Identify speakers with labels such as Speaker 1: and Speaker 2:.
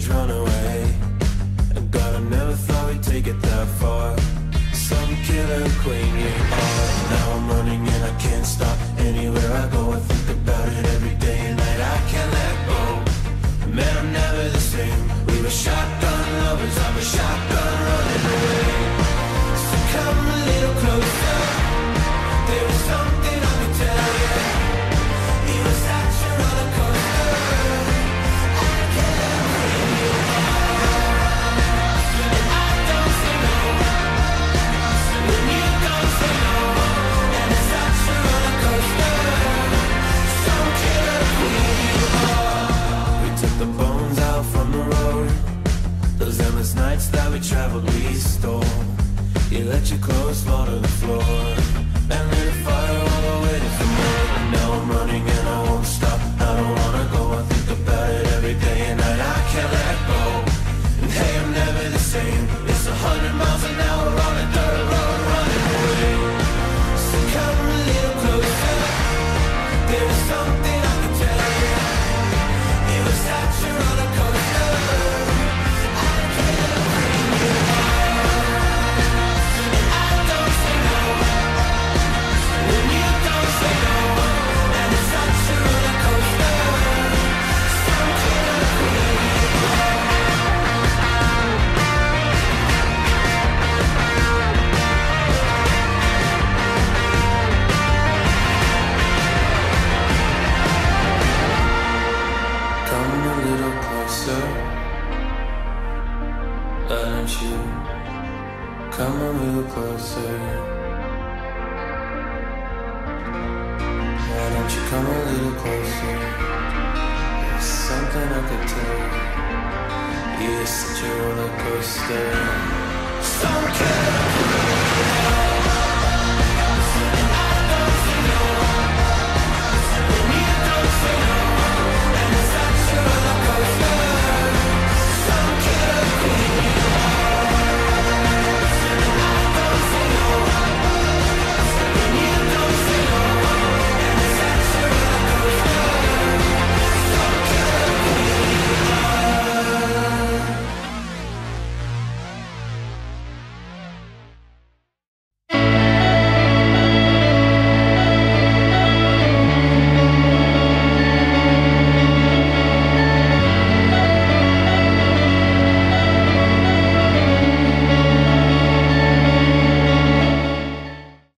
Speaker 1: teenage runaway And God, I never thought we'd take it that far. Some killer queen you are. Now I'm running and I can't stop. nights that we traveled, we stole. You let your clothes fall to the floor. So, why don't you come a little closer? Why don't you come a little closer? There's something I could tell you. You're such a roller coaster. Something.